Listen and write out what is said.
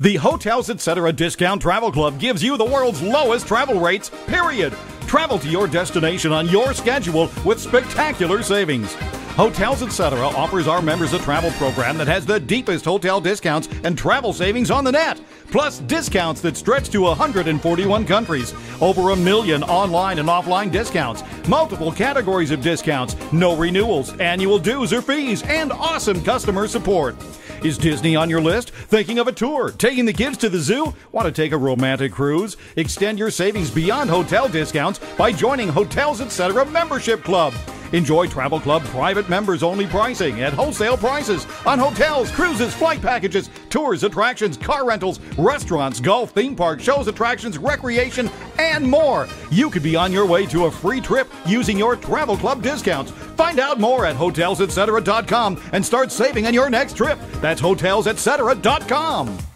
The Hotels Etc. Discount Travel Club gives you the world's lowest travel rates, period. Travel to your destination on your schedule with spectacular savings. Hotels Etc. offers our members a travel program that has the deepest hotel discounts and travel savings on the net, plus discounts that stretch to 141 countries, over a million online and offline discounts, multiple categories of discounts, no renewals, annual dues or fees, and awesome customer support. Is Disney on your list? Thinking of a tour? Taking the kids to the zoo? Want to take a romantic cruise? Extend your savings beyond hotel discounts by joining Hotels Etc. Membership Club. Enjoy Travel Club private members only pricing at wholesale prices on hotels, cruises, flight packages, tours, attractions, car rentals, restaurants, golf, theme park, shows, attractions, recreation, and more. You could be on your way to a free trip using your Travel Club discounts. Find out more at hotelsetc.com and start saving on your next trip. That's hotelsetc.com.